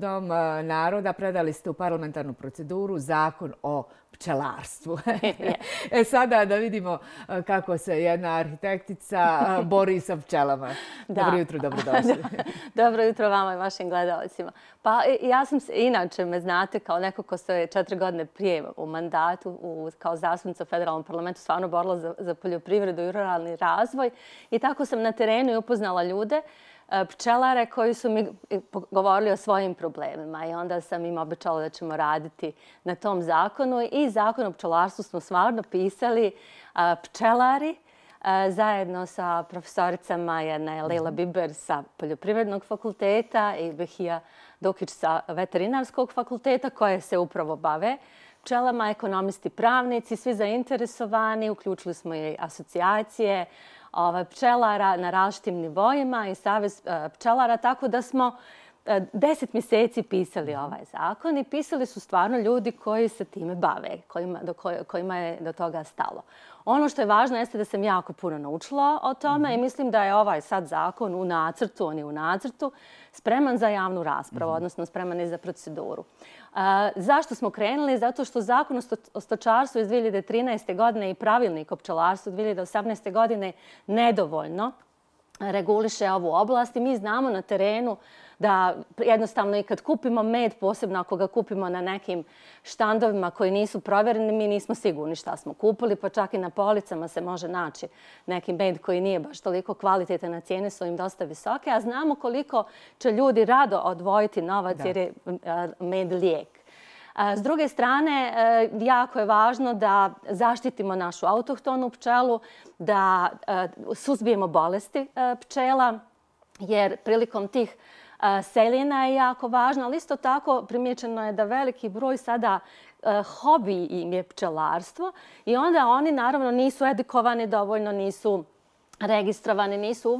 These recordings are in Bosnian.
Dom naroda, predali ste u parlamentarnu proceduru zakon o pčelarstvu. e sada da vidimo kako se jedna arhitektica bori sa pčelama. Dobro jutro, dobrodošli. Dobro jutro vama i vašim gledalcima. Pa ja sam se, inače me znate kao neko ko se četiri godine prije u mandatu u, kao zastupnica u federalnom parlamentu stvarno borila za, za poljoprivredu i ruralni razvoj. I tako sam na terenu i upoznala ljude E, E, pčelare koji su mi govorili o svojim problemima i onda sam im obećala da ćemo raditi na tom zakonu i zakon o pčelarstvu smo stvarno pisali e, pčelari e, zajedno sa profesoricama jedna Leila Biber sa Poljoprivrednog fakulteta i Behija Dokić sa Veterinarskog fakulteta koje se upravo bave pčelama, ekonomisti, pravnici, svi zainteresovani, uključili smo i asocijacije, Ovaj, pčelara na različitim nivoima i savez eh, pčelara, tako da smo E, deset mjeseci pisali ovaj zakon i pisali su stvarno ljudi koji se time bave, kojima, do, kojima je do toga stalo. Ono što je važno jeste da sam jako puno naučila o tome mm -hmm. i mislim da je ovaj sad zakon u nacrtu, on je u nacrtu, spreman za javnu raspravu, mm -hmm. odnosno spreman je za proceduru. A, zašto smo krenuli? Zato što zakon o stočarstvu iz 2013. godine i pravilnik o pčelarstvu 2018. godine nedovoljno reguliše ovu oblast i mi znamo na terenu da jednostavno i kad kupimo med, posebno ako ga kupimo na nekim štandovima koji nisu provjereni, mi nismo sigurni šta smo kupili, pa čak i na policama se može naći neki med koji nije baš toliko kvalitetan, na cijene su im dosta visoke, a znamo koliko će ljudi rado odvojiti novac jer je med lijek. S druge strane, e, jako je važno da zaštitimo našu autohtonu pčelu, da e, suzbijemo bolesti e, pčela, jer prilikom tih selina je jako važno, ali isto tako primjećeno je da veliki broj sada e, hobi im je pčelarstvo i onda oni naravno nisu edukovani dovoljno, nisu registrovani, nisu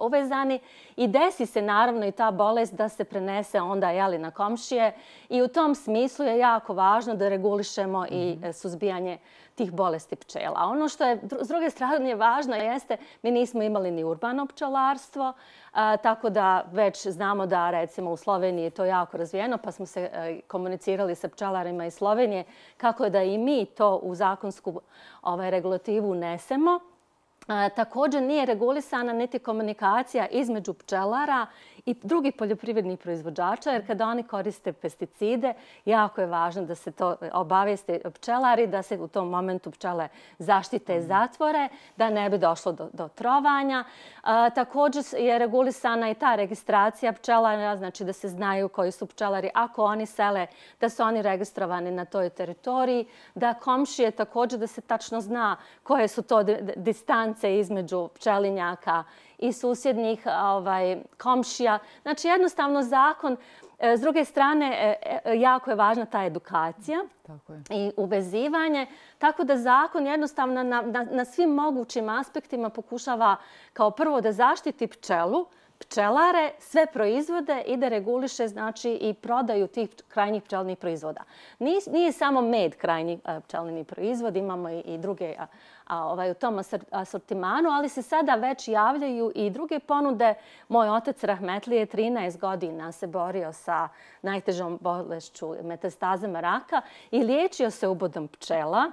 uvezani i desi se naravno i ta bolest da se prenese onda jeli, na komšije i u tom smislu je jako važno da regulišemo i mhm. suzbijanje tih bolesti pčela. Ono što je s druge strane važno jeste mi nismo imali ni urbano pčelarstvo, tako da već znamo da recimo u Sloveniji je to jako razvijeno pa smo se e, komunicirali sa pčelarima iz Slovenije kako je da i mi to u zakonsku ovaj, regulativu nesemo. Također nije regulisana niti komunikacija između pčelara i drugih poljoprivrednih proizvođača, jer kada oni koriste pesticide, jako je važno da se to obavijeste pčelari, da se u tom momentu pčele zaštite zatvore, da ne bi došlo do, do trovanja. također je regulisana i ta registracija pčelara, znači da se znaju koji su pčelari, ako oni sele, da su oni registrovani na toj teritoriji, da komšije također da se tačno zna koje su to distance između pčelinjaka i susjednih ovaj, komšija. Znači, jednostavno zakon, e, s druge strane, e, e, jako je važna ta edukacija Tako je. i uvezivanje. Tako da zakon jednostavno na, na, na svim mogućim aspektima pokušava kao prvo da zaštiti pčelu, pčelare, sve proizvode i da reguliše znači, i prodaju tih krajnjih pčelnih proizvoda. Nije, nije samo med krajnji pčelni proizvod, imamo i, i druge ovaj, u tom asortimanu, ali se sada već javljaju i druge ponude. Moj otac Rahmetli je 13 godina se borio sa najtežom bolešću metastazama raka i liječio se ubodom pčela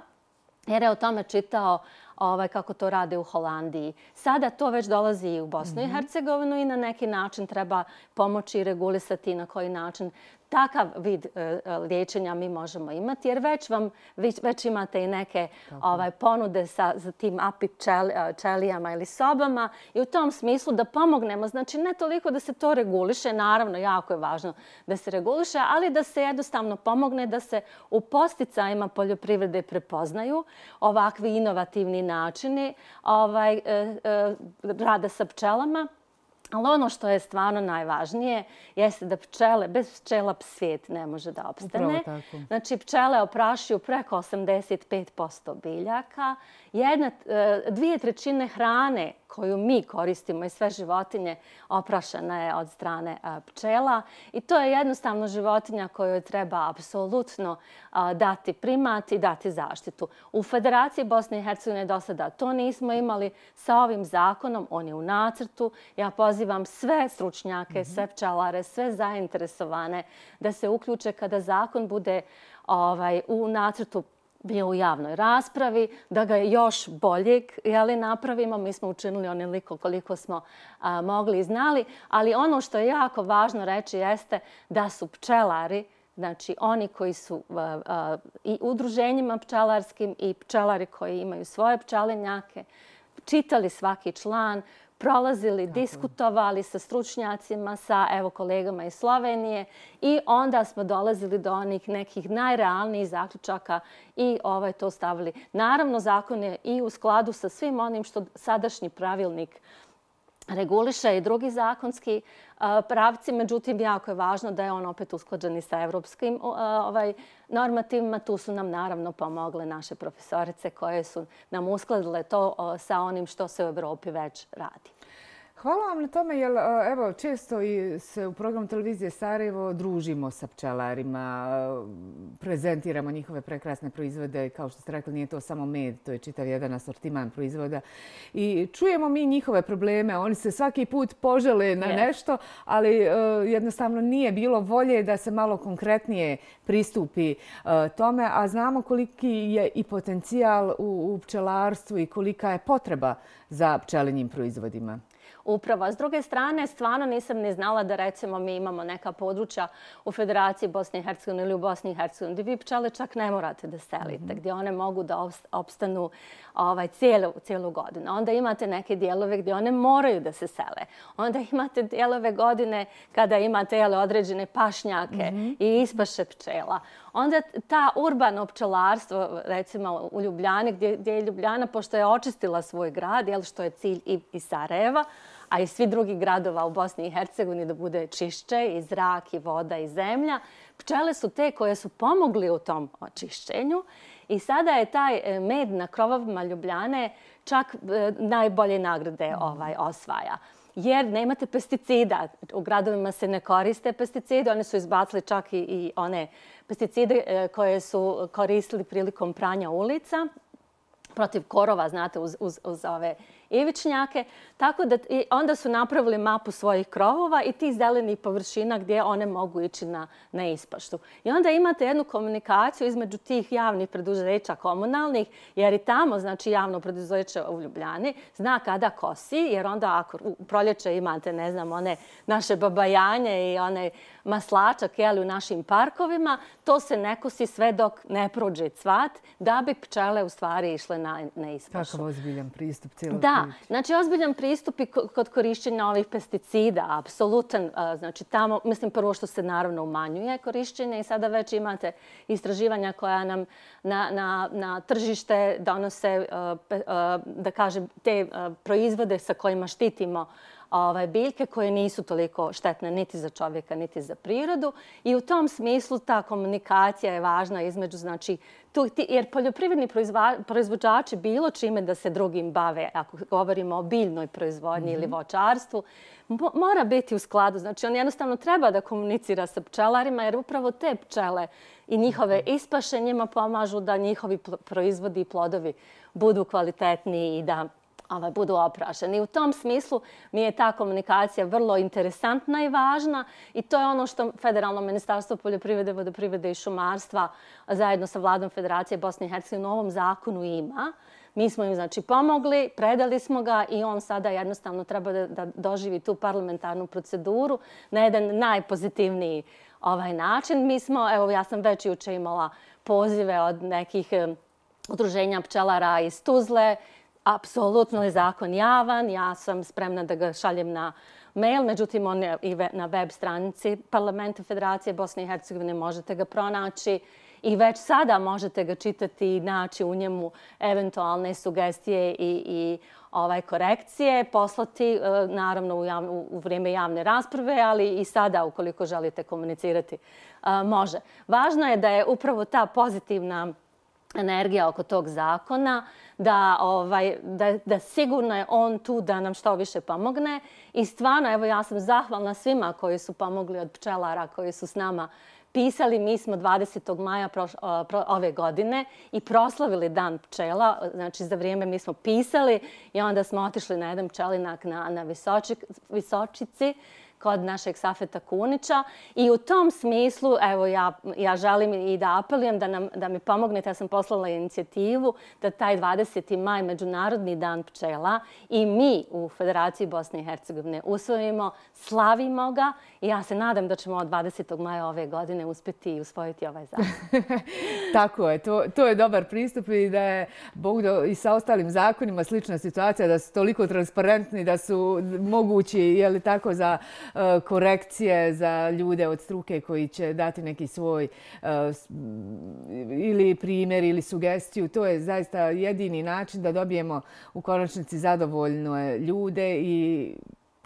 jer je o tome čitao ovaj, kako to rade u Holandiji. Sada to već dolazi i u Bosnu i mhm. Hercegovinu i na neki način treba pomoći i regulisati na koji način takav vid e, e, liječenja mi možemo imati, jer već vam već imate i neke ovaj ponude sa tim api e, čelijama ili sobama i u tom smislu da pomognemo. Znači, ne toliko da se to reguliše, naravno, jako je važno da se reguliše, ali da se jednostavno pomogne da se u posticajima poljoprivrede prepoznaju ovakvi inovativni načini ovaj, rada sa pčelama. Ali ono što je stvarno najvažnije jeste da pčele, bez pčela svijet ne može da opstane. Znači pčele oprašuju preko 85% biljaka. Jedna, e, dvije trećine hrane koju mi koristimo i sve životinje oprašena je od strane e, pčela. I to je jednostavno životinja koju treba apsolutno dati primat i dati zaštitu. U Federaciji Bosne i Hercegovine do sada to nismo imali sa ovim zakonom. On je u nacrtu. Ja pozivam sve stručnjake, sve mhm. pčelare, sve zainteresovane da se uključe kada zakon bude ovaj, u nacrtu bio u javnoj raspravi, da ga još boljeg jeli, napravimo. Mi smo učinili onoliko koliko smo a, mogli i znali, ali ono što je jako važno reći jeste da su pčelari, znači oni koji su a, a, i udruženjima pčelarskim i pčelari koji imaju svoje pčelinjake, čitali svaki član, prolazili, diskutovali sa stručnjacima, sa evo kolegama iz Slovenije i onda smo dolazili do onih nekih najrealnijih zaključaka i ovaj to stavili. Naravno, zakon je i u skladu sa svim onim što sadašnji pravilnik reguliše i drugi zakonski e, pravci. Međutim, jako je važno da je on opet usklađen i sa evropskim e, ovaj, normativima. Tu su nam naravno pomogle naše profesorice koje su nam uskladile to sa onim što se u Evropi već radi. Hvala vam na tome, jer evo, često i se u programu televizije Sarajevo družimo sa pčelarima, prezentiramo njihove prekrasne proizvode. Kao što ste rekli, nije to samo med, to je čitav jedan asortiman proizvoda. I čujemo mi njihove probleme, oni se svaki put požele na nešto, ali jednostavno nije bilo volje da se malo konkretnije pristupi tome, a znamo koliki je i potencijal u pčelarstvu i kolika je potreba za pčelinjim proizvodima upravo. S druge strane, stvarno nisam ni znala da recimo mi imamo neka područja u Federaciji Bosne i Hercegovine ili u Bosni i Hercegovini gdje vi pčele čak ne morate da selite, mm -hmm. gdje one mogu da opstanu ovaj, cijelu, cijelu godinu. Onda imate neke dijelove gdje one moraju da se sele. Onda imate dijelove godine kada imate jele, određene pašnjake mm -hmm. i ispaše pčela. Onda ta urbano pčelarstvo, recimo u Ljubljani, gdje, gdje je Ljubljana, pošto je očistila svoj grad, jel, što je cilj i, i Sarajeva, a i svi drugi gradova u Bosni i Hercegovini da bude čišće i zrak i voda i zemlja, pčele su te koje su pomogli u tom očišćenju. I sada je taj e, med na krovovima Ljubljane čak e, najbolje nagrade ovaj osvaja. Jer nemate pesticida. U gradovima se ne koriste pesticide. One su izbacili čak i, i one pesticide e, koje su koristili prilikom pranja ulica protiv korova, znate, uz, uz, uz ove ivičnjake. Tako da onda su napravili mapu svojih krovova i ti zelenih površina gdje one mogu ići na, na ispaštu. I onda imate jednu komunikaciju između tih javnih preduzeća komunalnih, jer i tamo, znači javno preduzeće u Ljubljani, zna kada kosi, jer onda ako u proljeće imate, ne znam, one naše babajanje i one maslačak jeli, u našim parkovima, to se ne kosi sve dok ne prođe cvat, da bi pčele u stvari išle na, na ispašu. Kakav ozbiljan pristup cijelog Da, znači ozbiljan pristup i kod korišćenja ovih pesticida, apsolutan. Znači tamo, mislim prvo što se naravno umanjuje korišćenje i sada već imate istraživanja koja nam na, na, na tržište donose, da kažem, te proizvode sa kojima štitimo ovaj, biljke koje nisu toliko štetne niti za čovjeka, niti za prirodu. I u tom smislu ta komunikacija je važna između, znači, tu, ti, jer poljoprivredni proizvođači bilo čime da se drugim bave, ako govorimo o biljnoj proizvodnji mm -hmm. ili mhm. vočarstvu, mora biti u skladu. Znači, on jednostavno treba da komunicira sa pčelarima, jer upravo te pčele i njihove mhm. ispaše njima pomažu da njihovi proizvodi i plodovi budu kvalitetniji i da ovaj, budu oprašeni. U tom smislu mi je ta komunikacija vrlo interesantna i važna i to je ono što Federalno ministarstvo poljoprivrede, vodoprivrede i šumarstva zajedno sa vladom Federacije Bosne i Hercegovine u ovom zakonu ima. Mi smo im znači pomogli, predali smo ga i on sada jednostavno treba da, da doživi tu parlamentarnu proceduru na jedan najpozitivniji ovaj način. Mi smo, evo ja sam već juče imala pozive od nekih udruženja pčelara iz Tuzle apsolutno je zakon javan. Ja sam spremna da ga šaljem na mail, međutim on je i na web stranici Parlamenta Federacije Bosne i Hercegovine možete ga pronaći i već sada možete ga čitati i naći u njemu eventualne sugestije i, i ovaj korekcije, poslati e, naravno u, javno, u vrijeme javne rasprave, ali i sada ukoliko želite komunicirati e, može. Važno je da je upravo ta pozitivna energija oko tog zakona, da, ovaj, da, da sigurno je on tu da nam što više pomogne. I stvarno, evo ja sam zahvalna svima koji su pomogli od pčelara, koji su s nama pisali. Mi smo 20. maja proš, pro, ove godine i proslavili dan pčela. Znači, za vrijeme mi smo pisali i onda smo otišli na jedan pčelinak na, na Visoči, Visočici kod našeg Safeta Kunića. I u tom smislu, evo, ja, ja želim i da apelujem da, nam, da mi pomognete. Ja sam poslala inicijativu da taj 20. maj, Međunarodni dan pčela, i mi u Federaciji Bosne i Hercegovine usvojimo, slavimo ga i ja se nadam da ćemo od 20. maja ove godine uspjeti i usvojiti ovaj zakon. Tako je, to, to je dobar pristup i da je Bog do, i sa ostalim zakonima slična situacija, da su toliko transparentni, da su mogući, je li tako, za E, korekcije za ljude od struke koji će dati neki svoj e, ili primjer ili sugestiju. To je zaista jedini način da dobijemo u konačnici zadovoljne ljude i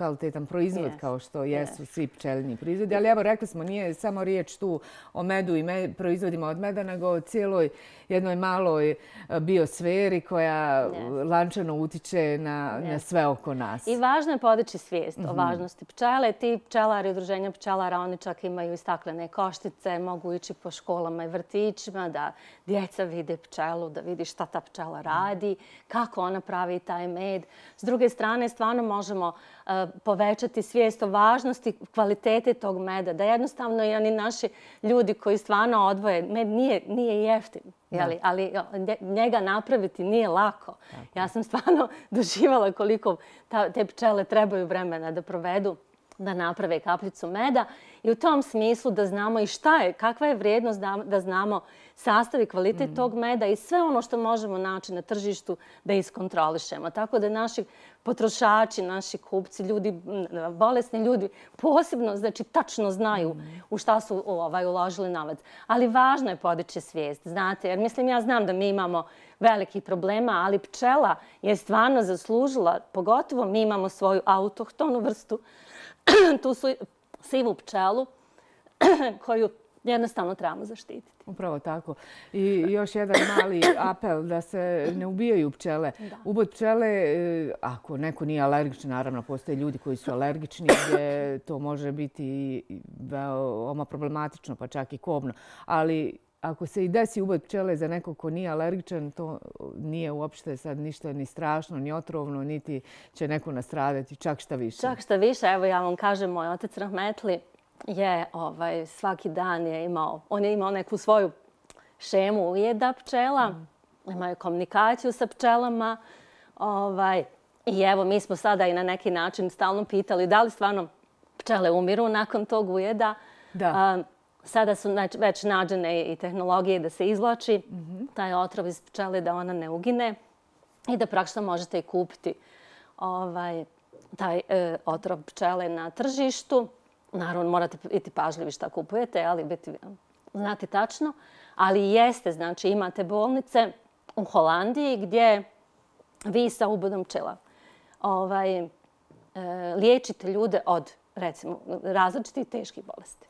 kvalitetan proizvod kao što jesu svi pčeljni proizvodi. Ali evo, rekli smo, nije samo riječ tu o medu i proizvodima od meda, nego o cijeloj jednoj maloj e, biosferi koja lančano utiče na, na sve oko nas. I važno je podići svijest o mhm. važnosti pčele. Ti pčelari, udruženja pčelara, oni čak imaju staklene koštice, mogu ići po školama i vrtićima da djeca vide pčelu, da vidi šta ta pčela radi, kako ona pravi taj med. S druge strane, stvarno možemo e, povećati svijest o važnosti kvalitete tog meda, da jednostavno i oni naši ljudi koji stvarno odvoje, med nije, nije jeftin, jeli? ali njega napraviti nije lako. Ja sam stvarno doživala koliko ta, te pčele trebaju vremena da provedu da naprave kapljicu meda i u tom smislu da znamo i šta je, kakva je vrijednost da, da znamo sastav i kvalitet mm. tog meda i sve ono što možemo naći na tržištu da iskontrolišemo. Tako da naši potrošači, naši kupci, ljudi, bolesni ljudi posebno znači tačno znaju mm. u šta su ovaj uložili novac. Ali važno je podići svijest, znate, jer mislim ja znam da mi imamo veliki problema, ali pčela je stvarno zaslužila, pogotovo mi imamo svoju autohtonu vrstu, tu su sivu pčelu koju jednostavno trebamo zaštititi. Upravo tako. I još jedan mali apel da se ne ubijaju pčele. Ubod pčele, e, ako neko nije alergičan, naravno postoje ljudi koji su alergični, gdje to može biti veoma problematično, pa čak i kobno. Ali ako se i desi ubod pčele za nekog ko nije alergičan, to nije uopšte sad ništa ni strašno, ni otrovno, niti će neko nastradati, čak šta više. Čak šta više, evo ja vam kažem, moj otec Rahmetli je ovaj, svaki dan je imao, on je imao neku svoju šemu ujeda pčela, mm. imao komunikaciju sa pčelama. Ovaj, I evo, mi smo sada i na neki način stalno pitali da li stvarno pčele umiru nakon tog ujeda. Da sada su već nađene i tehnologije da se izvlači mm -hmm. taj otrov iz pčele da ona ne ugine i da praktično možete i kupiti ovaj, taj e, otrov pčele na tržištu. Naravno, morate biti pažljivi šta kupujete, ali biti, znati tačno. Ali jeste, znači imate bolnice u Holandiji gdje vi sa ubodom pčela ovaj, e, liječite ljude od recimo, različitih teških bolesti.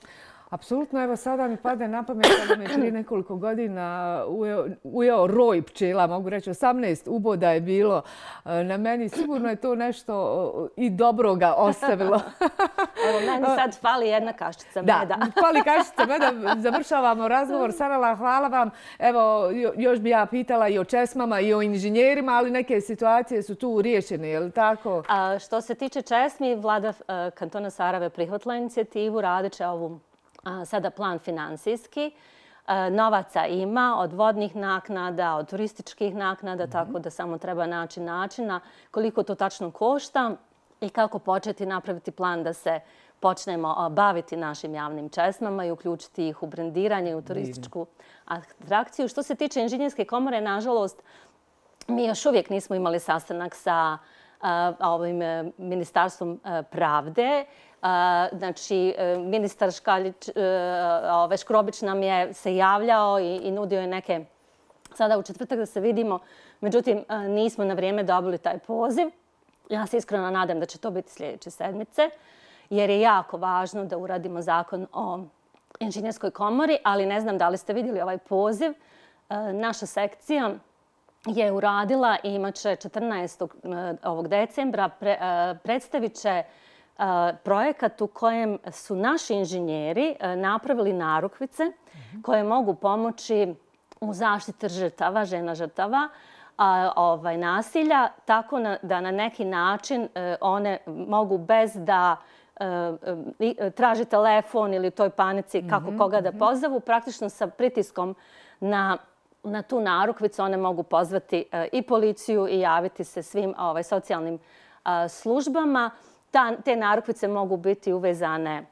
Apsolutno, evo sada mi pade na pamet da mi je prije nekoliko godina ujeo, ujeo roj pčela, mogu reći 18 uboda je bilo e, na meni. Sigurno je to nešto i dobro ga ostavilo. evo, meni sad fali jedna kaščica meda. Da, fali kaščica meda. Završavamo razgovor. Sanala, hvala vam. Evo, još bi ja pitala i o česmama i o inženjerima, ali neke situacije su tu riješene, je li tako? A, što se tiče česmi, vlada uh, kantona Sarave prihvatila inicijativu, radeće ovu sada plan finansijski. E, novaca ima od vodnih naknada, od turističkih naknada, mhm. tako da samo treba naći načina koliko to tačno košta i kako početi napraviti plan da se počnemo baviti našim javnim česmama i uključiti ih u brendiranje i u turističku atrakciju. Što se tiče inženjerske komore, nažalost, mi još uvijek nismo imali sastanak sa ovim e, ministarstvom e, pravde. Znači, e, ministar Škaljić, e, ove, Škrobić nam je se javljao i, i nudio je neke sada u četvrtak da se vidimo. Međutim, e, nismo na vrijeme dobili taj poziv. Ja se iskreno nadam da će to biti sljedeće sedmice, jer je jako važno da uradimo zakon o inženjerskoj komori, ali ne znam da li ste vidjeli ovaj poziv naša sekcija je uradila i imaće 14. ovog decembra predstavit će projekat u kojem su naši inženjeri napravili narukvice koje mogu pomoći u zaštiti žrtava, žena žrtava, ovaj, nasilja, tako da na neki način e, one mogu bez da e, e, traži telefon ili toj panici kako mhm, koga da mhm. pozavu, praktično sa pritiskom na na tu narukvicu one mogu pozvati i policiju i javiti se svim ovaj, socijalnim službama. Ta, te narukvice mogu biti uvezane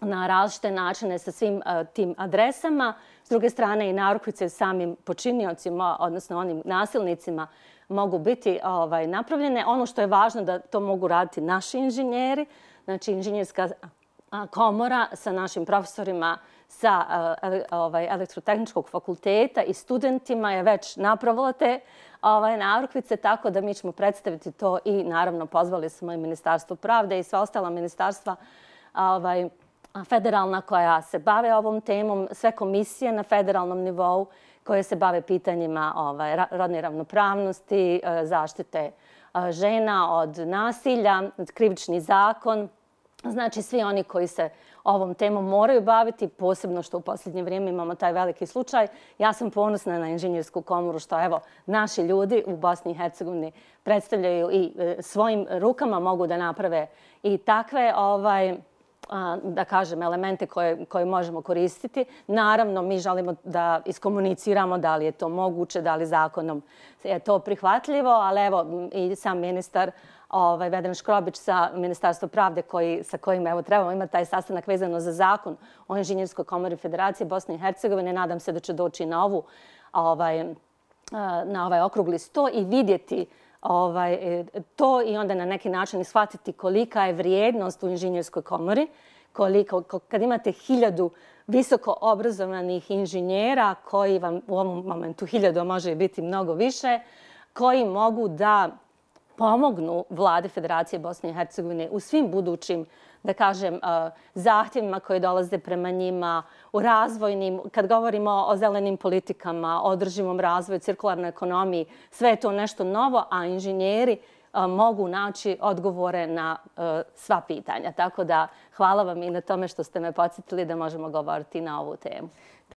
na različite načine sa svim a, tim adresama. S druge strane i narukvice samim počiniocima, odnosno onim nasilnicima, mogu biti ovaj, napravljene. Ono što je važno da to mogu raditi naši inženjeri, znači inženjerska komora sa našim profesorima sa e, ovaj, elektrotehničkog fakulteta i studentima je već napravila te ovaj, narukvice, tako da mi ćemo predstaviti to i naravno pozvali smo i Ministarstvo pravde i sva ostala ministarstva ovaj, federalna koja se bave ovom temom, sve komisije na federalnom nivou koje se bave pitanjima ovaj, rodne ravnopravnosti, eh, zaštite eh, žena od nasilja, krivični zakon. Znači, svi oni koji se ovom temom moraju baviti, posebno što u posljednje vrijeme imamo taj veliki slučaj. Ja sam ponosna na inženjersku komoru što evo naši ljudi u Bosni i Hercegovini predstavljaju i e, svojim rukama mogu da naprave i takve ovaj, da kažem, elemente koje, koje možemo koristiti. Naravno, mi želimo da iskomuniciramo da li je to moguće, da li zakonom je to prihvatljivo, ali evo i sam ministar ovaj, Vedran Škrobić sa Ministarstvo pravde koji, sa kojim evo, trebamo imati taj sastanak vezano za zakon o inženjerskoj komori Federacije Bosne i Hercegovine. Nadam se da će doći na ovu ovaj, na ovaj okrugli sto i vidjeti ovaj, to i onda na neki način shvatiti kolika je vrijednost u inženjerskoj komori, koliko, kad imate hiljadu visoko obrazovanih inženjera koji vam u ovom momentu hiljadu može biti mnogo više, koji mogu da pomognu vlade Federacije Bosne i Hercegovine u svim budućim da kažem, uh, zahtjevima koje dolaze prema njima, u razvojnim, kad govorimo o zelenim politikama, o održivom razvoju, cirkularnoj ekonomiji, sve je to nešto novo, a inženjeri uh, mogu naći odgovore na uh, sva pitanja. Tako da hvala vam i na tome što ste me podsjetili da možemo govoriti na ovu temu.